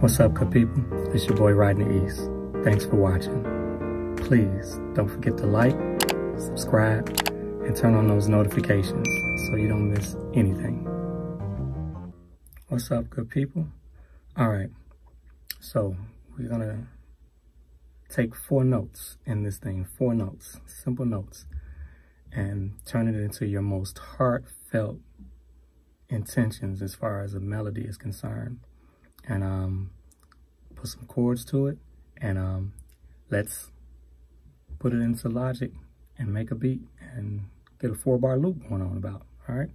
What's up, good people? It's your boy Rodney East. Thanks for watching. Please don't forget to like, subscribe, and turn on those notifications so you don't miss anything. What's up, good people? All right, so we're gonna take four notes in this thing, four notes, simple notes, and turn it into your most heartfelt intentions as far as a melody is concerned. And um, put some chords to it, and um, let's put it into Logic and make a beat and get a four bar loop going on about, all right?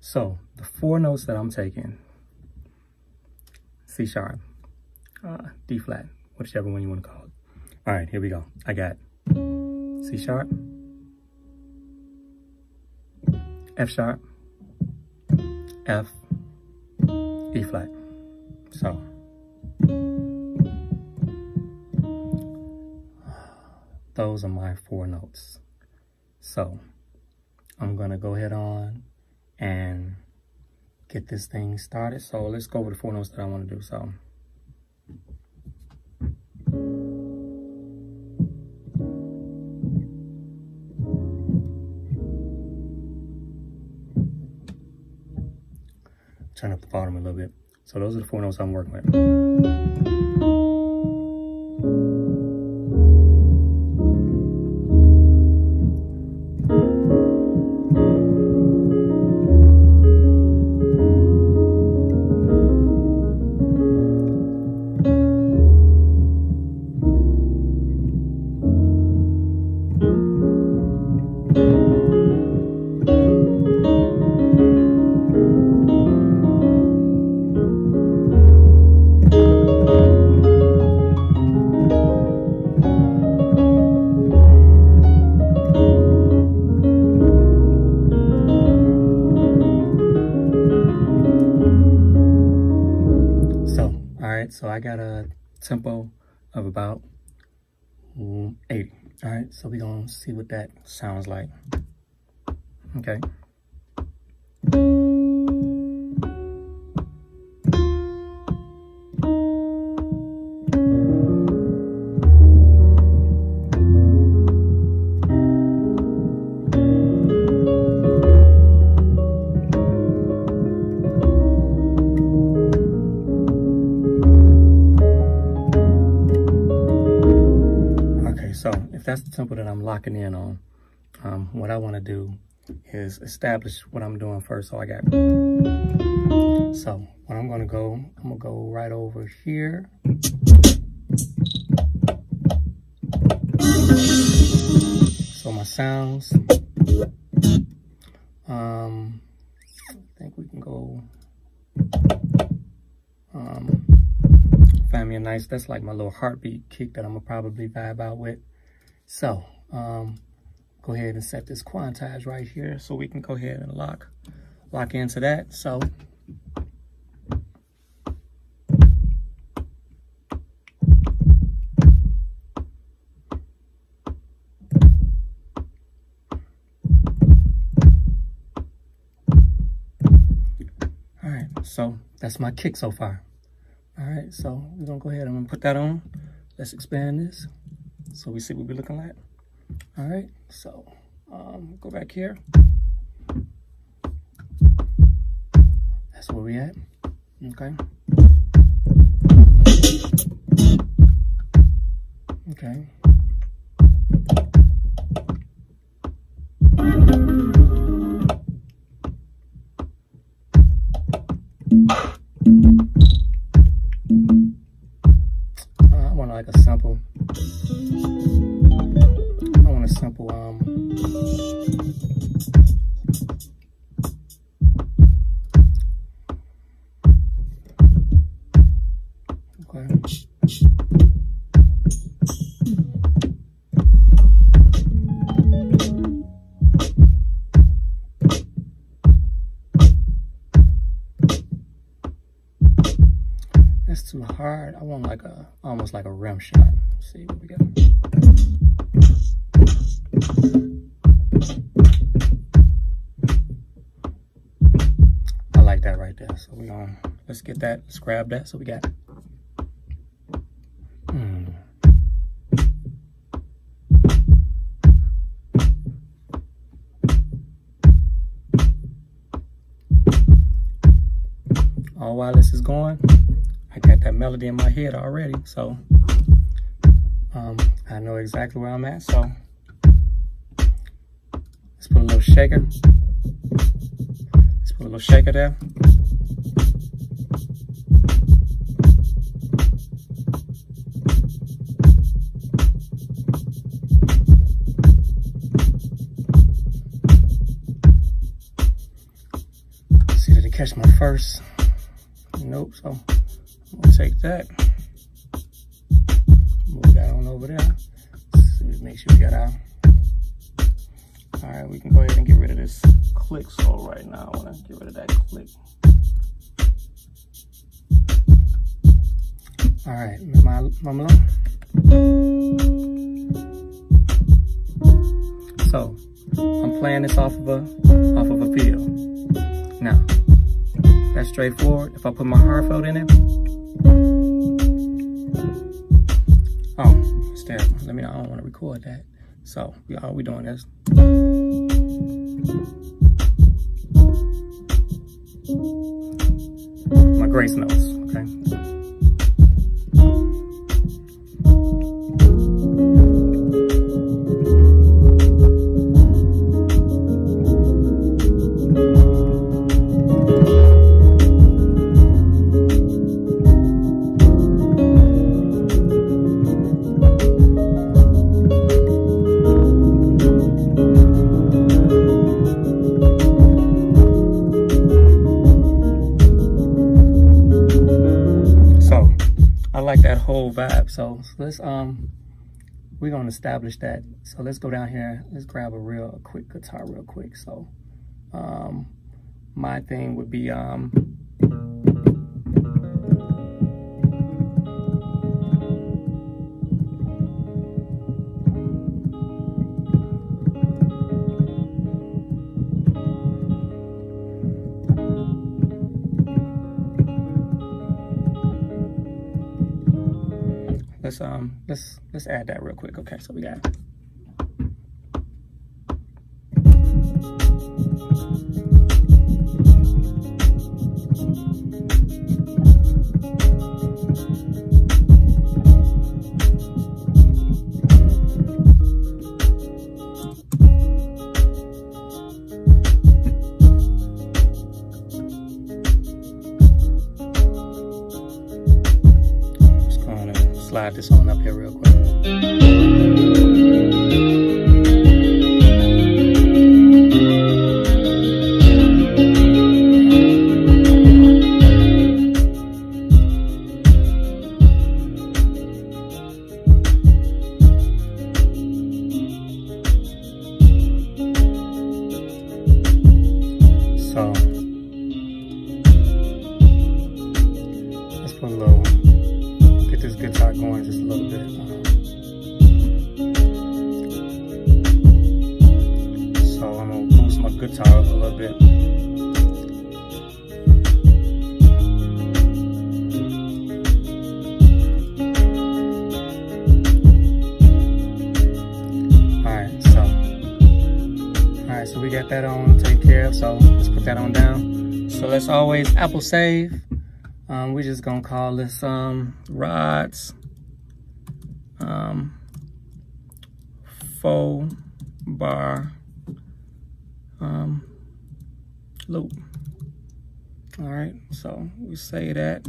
So the four notes that I'm taking, C sharp, uh, D flat, whichever one you want to call it. All right, here we go. I got C sharp, F sharp, F, E flat. So, those are my four notes. So, I'm going to go ahead on and get this thing started. So, let's go over the four notes that I want to do. So, turn up the volume a little bit. So those are the four notes I'm working with. About 80. All right, so we're gonna see what that sounds like. Okay. Locking in on, um, what I want to do is establish what I'm doing first. So I got, so when I'm going to go, I'm going to go right over here. So my sounds, um, I think we can go, um, find me a nice, that's like my little heartbeat kick that I'm gonna probably vibe out with. So, um, go ahead and set this quantize right here so we can go ahead and lock, lock into that. So, all right, so that's my kick so far. All right, so we're gonna go ahead and put that on. Let's expand this so we see what we're looking like. All right, so um, go back here. That's where we at, okay? Okay. hard. I want like a, almost like a rim shot. Let's see what we got. I like that right there. So we on. Um, let's get that. Let's grab that. So we got. Hmm. All while this is going, melody in my head already. So um, I know exactly where I'm at. So let's put a little shaker. Let's put a little shaker there. See, catch my first. Nope, so Gonna take that. Move that on over there. So make sure we got our, all right, we can go ahead and get rid of this click sole right now. I wanna get rid of that click. All right, my, my So I'm playing this off of a off of a field. Now that's straightforward. If I put my heartfelt in it. Oh, step. Let me, I don't want to record that. So, all we doing this. My grace notes, vibe. So, so let's, um, we're to establish that. So let's go down here. Let's grab a real a quick guitar real quick. So, um, my thing would be, um, um let's let's add that real quick. Okay, so we got guitar Apple save. Um, we're just gonna call this um, rods um, faux bar um, loop. All right, so we say that.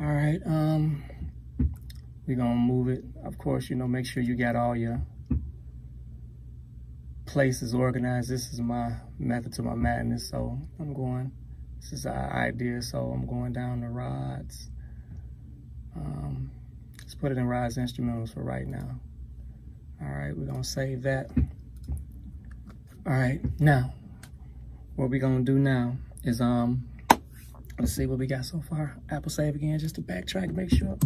All right, um, we're gonna move it. Of course, you know, make sure you got all your places organized. This is my method to my madness. So I'm going, this is our idea. So I'm going down the rods. Um, let's put it in rods instrumentals for right now. All right, we're gonna save that. All right, now, what we're gonna do now is, um, let's see what we got so far. Apple save again, just to backtrack, make sure.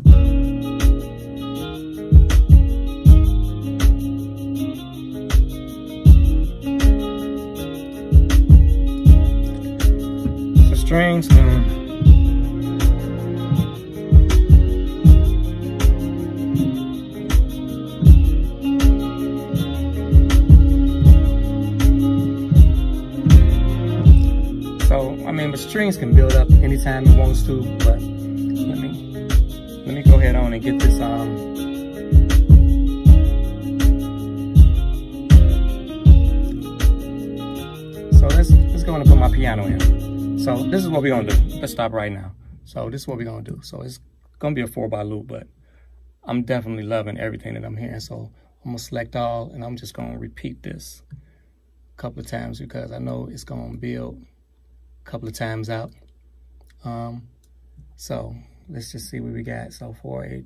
The mean, man. strings can build up anytime it wants to, but let me let me go ahead on and get this um so let's let's go and put my piano in. So this is what we're gonna do. Let's stop right now. So this is what we're gonna do. So it's gonna be a four bar loop, but I'm definitely loving everything that I'm hearing. So I'm gonna select all and I'm just gonna repeat this a couple of times because I know it's gonna build a couple of times out. Um, so let's just see what we got. So 4, 8,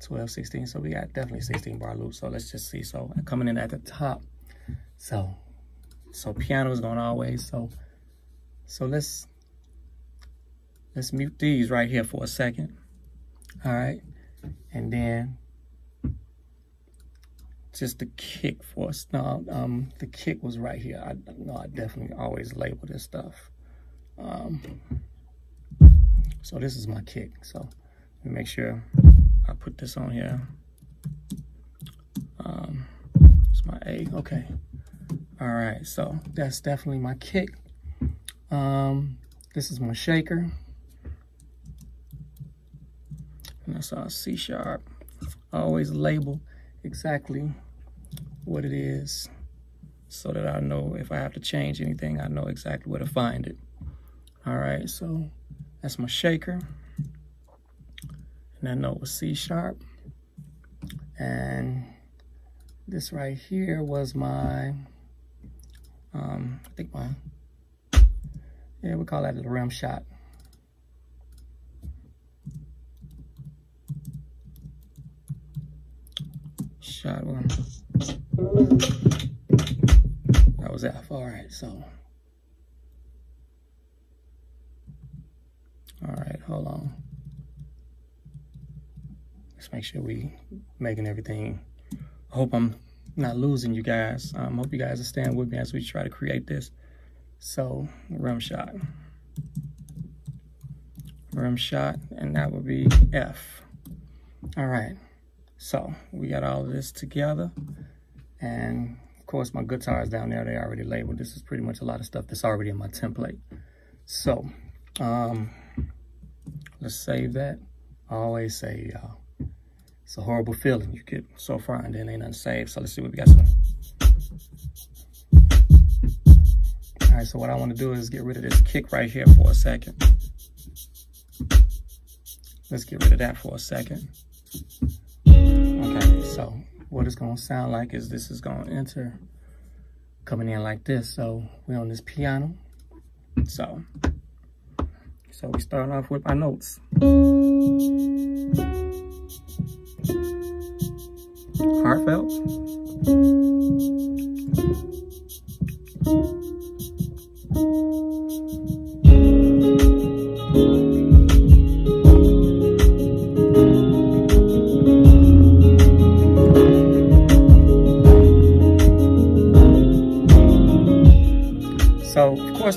12, 16. So we got definitely 16 bar loop. So let's just see. So coming in at the top. So, so piano is going always. So, so let's, let's mute these right here for a second. All right. And then just the kick for us. No, um, the kick was right here. I know I definitely always label this stuff. Um, so this is my kick. So make sure I put this on here. Um, it's my A, okay. All right, so that's definitely my kick. Um, this is my shaker. And that's our C sharp. I always label exactly what it is so that I know if I have to change anything, I know exactly where to find it. All right, so that's my shaker. And that note was C sharp. And this right here was my, um, I think my, yeah, we call that a rim shot. Shot one. That was F, all right, so. All right, hold on. Let's make sure we making everything. I hope I'm not losing you guys. I um, hope you guys are staying with me as we try to create this. So, rim shot. Rim shot, and that would be F. All right, so we got all of this together. And of course, my guitars down there, they already labeled. This is pretty much a lot of stuff that's already in my template. So, um, Let's save that. I always say, y'all, it's a horrible feeling. You get so far and then ain't nothing saved. So let's see what we got. Right, so what I want to do is get rid of this kick right here for a second. Let's get rid of that for a second. Okay, so what it's going to sound like is this is going to enter coming in like this. So we're on this piano. So so we start off with our notes. Heartfelt.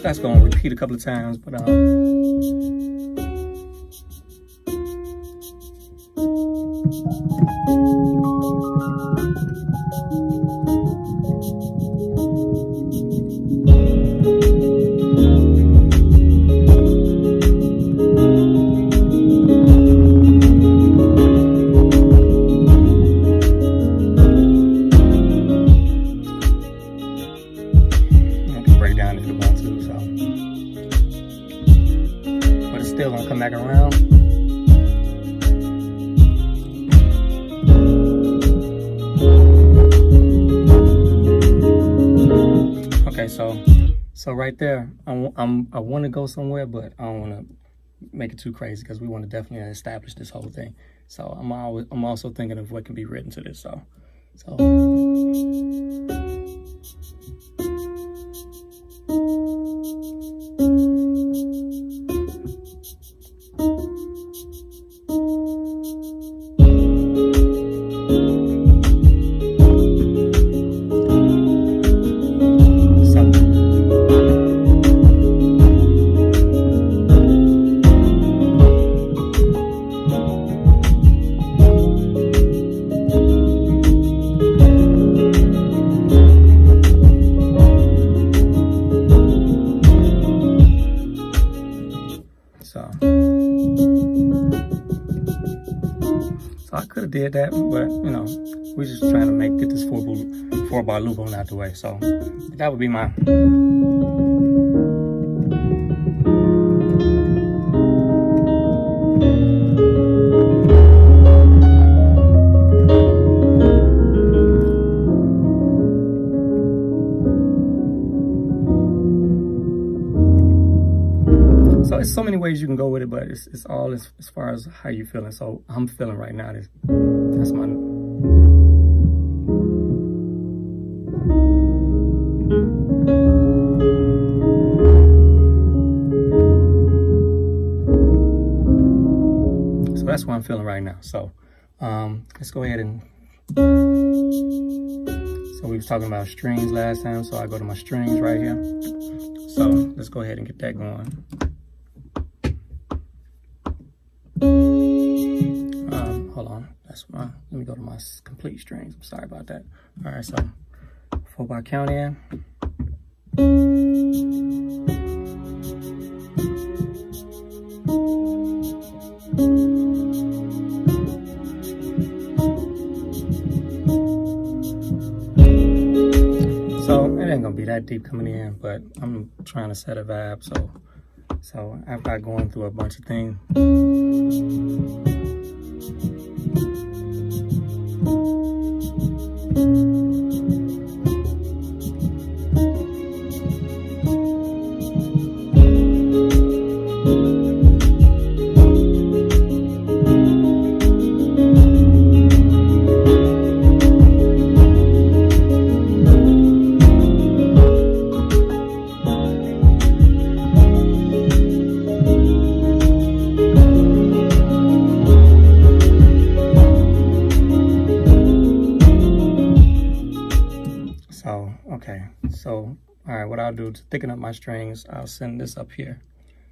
That's going to repeat a couple of times, but um, want to go somewhere, but I don't want to make it too crazy because we want to definitely establish this whole thing. So I'm always I'm also thinking of what can be written to this. So so. So I could have did that, but you know, we're just trying to make get this four, four bar loop on out the way. So that would be my It's so many ways you can go with it, but it's, it's all as, as far as how you're feeling. So I'm feeling right now. That's, that's my... So that's what I'm feeling right now. So um, let's go ahead and... So we was talking about strings last time. So I go to my strings right here. So let's go ahead and get that going. That's let me go to my complete strings. I'm sorry about that. All right, so four bar count in. So it ain't gonna be that deep coming in, but I'm trying to set a vibe. So, so after going through a bunch of things. Thicken up my strings, I'll send this up here.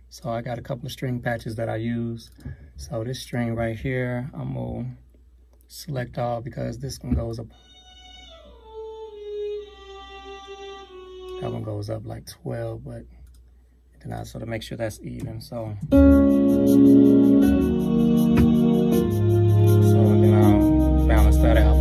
So I got a couple of string patches that I use. So this string right here, I'm gonna select all because this one goes up. That one goes up like 12, but then I sort of make sure that's even. So, so then I'll balance that out.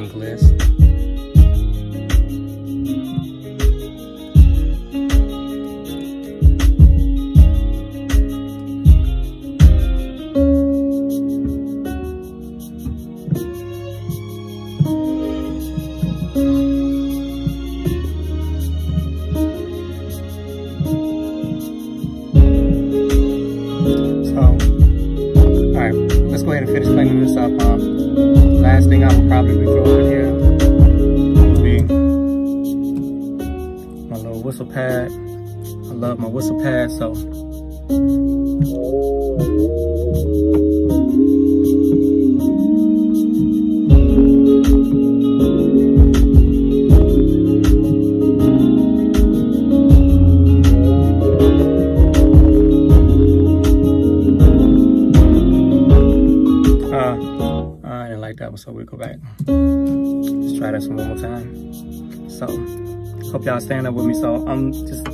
Whistle So we'll go back. Let's try that one more time. So. Hope y'all stand up with me. So I'm just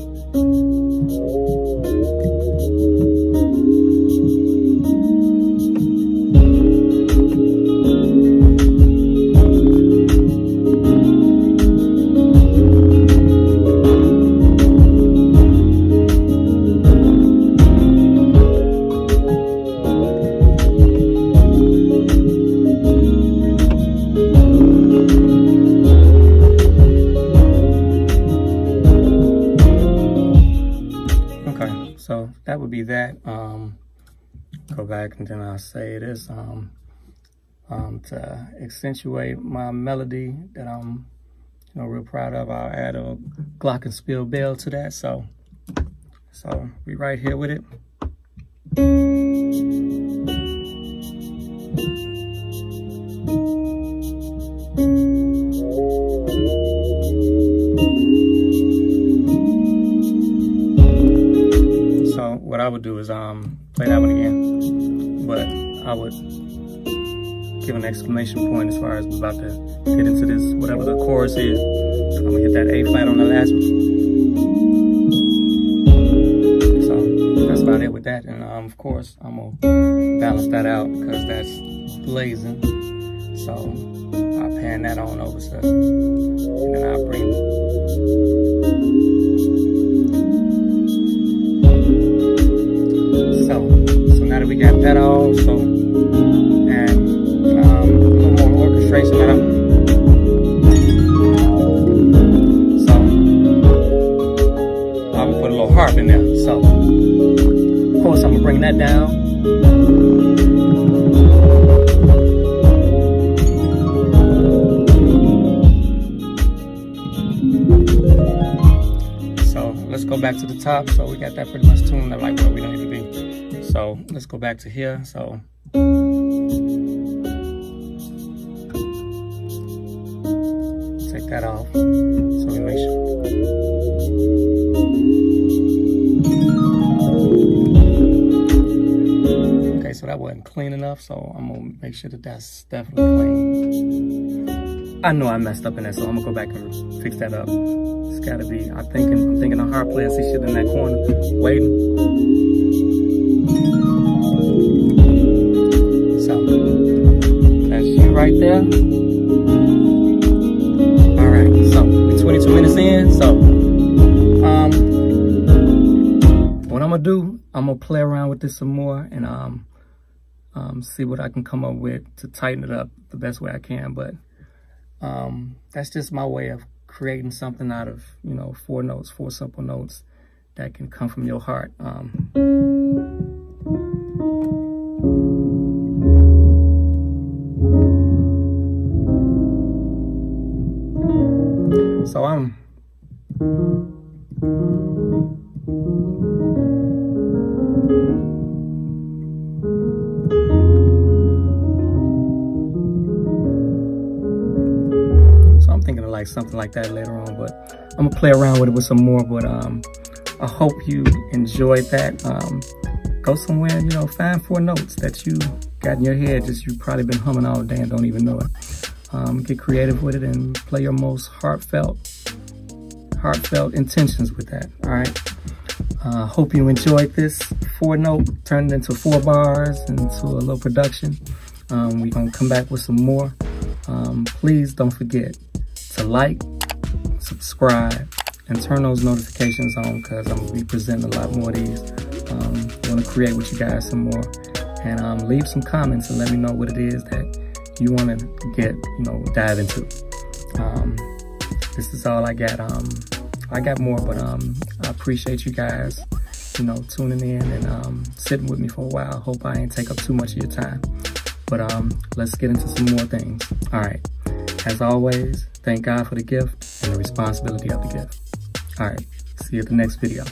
that. Would be that. Um, go back and then I'll say this um, um, to accentuate my melody that I'm you know real proud of. I'll add a glockenspiel bell to that. So so we right here with it. Would do is um play that one again, but I would give an exclamation point as far as we're about to get into this, whatever the chorus is. I'm gonna hit that A flat on the last one. So that's about it with that. And um, of course, I'm gonna balance that out because that's blazing. So I'll pan that on over so, and then I'll bring so so now that we got that all um, so I'm gonna put a little harp in there. So of course I'm gonna bring that down. Let's go back to the top. So we got that pretty much tuned up like where we don't need to be. So let's go back to here. So take that off. So we make sure. Okay, so that wasn't clean enough. So I'm gonna make sure that that's definitely clean. I know I messed up in that, so I'm gonna go back and fix that up. It's gotta be, I'm thinking, I'm thinking a hard player, see shit in that corner, waiting. So, that's you right there. All right, so we're 22 minutes in, so, um, what I'm gonna do, I'm gonna play around with this some more and um um, see what I can come up with to tighten it up the best way I can. But um, that's just my way of creating something out of, you know, four notes, four simple notes that can come from your heart. Um, so I'm like something like that later on. But I'm gonna play around with it with some more. But um, I hope you enjoyed that. Um, go somewhere, you know, find four notes that you got in your head, just you probably been humming all day and don't even know it. Um, get creative with it and play your most heartfelt, heartfelt intentions with that. All right. Uh, hope you enjoyed this four note, turned into four bars, into a little production. Um, we're gonna come back with some more. Um, please don't forget, to like, subscribe, and turn those notifications on because I'm gonna be presenting a lot more of these. Um, want to create with you guys some more, and um, leave some comments and let me know what it is that you want to get, you know, dive into. Um, this is all I got. Um, I got more, but um, I appreciate you guys, you know, tuning in and um, sitting with me for a while. Hope I ain't take up too much of your time. But um, let's get into some more things. All right. As always, thank God for the gift and the responsibility of the gift. All right, see you at the next video.